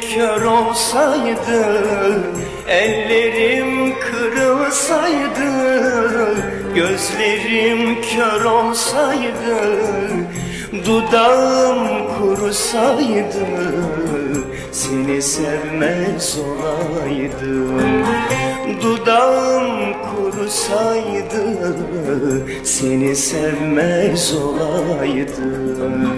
kör olsaydı Ellerim kırılsaydı Gözlerim kör olsaydı Dudağım kurusaydı Seni sevmez olaydım Dudağım kurusaydı Seni sevmez olaydım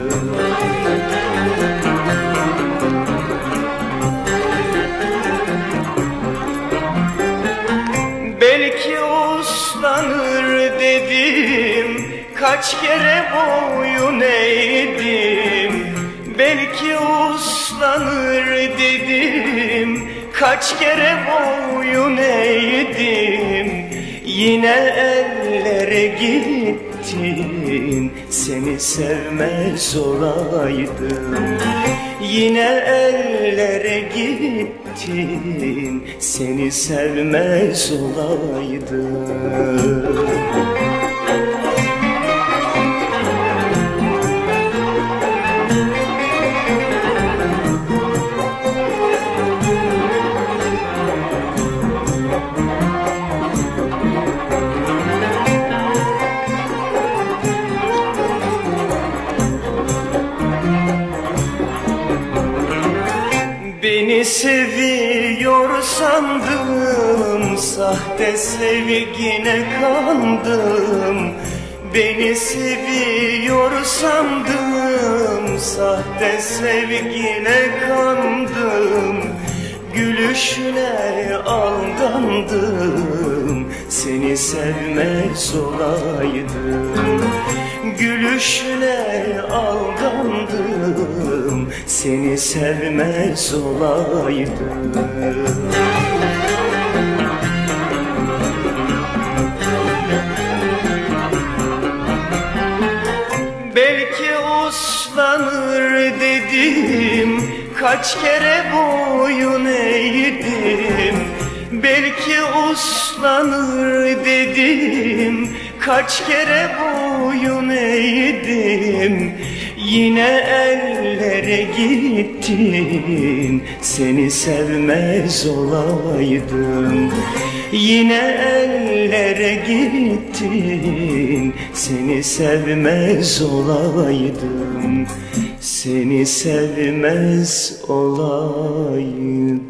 Belki uslanır dedim Kaç kere boyun eğdim. Belki uslanır dedim Kaç kere boyun eğdim. Yine ellere gittin Seni sevmez olaydım. Yine ellere gittin Seni sevmez olaydım Beni seviyor sandım Sahte sevgine kandım. Beni seviyor sandım Sahte sevgine kandım. Gülüşüne aldandım Seni sevmez olaydım Gülüşüne aldandım. Seni sevmez olaydım. Belki uslanır dedim. Kaç kere boyun eğdim. Belki uslanır dedim Kaç kere boyun eğdim Yine ellere gittin Seni sevmez olaydım Yine ellere gittin Seni sevmez olaydım Seni sevmez olaydım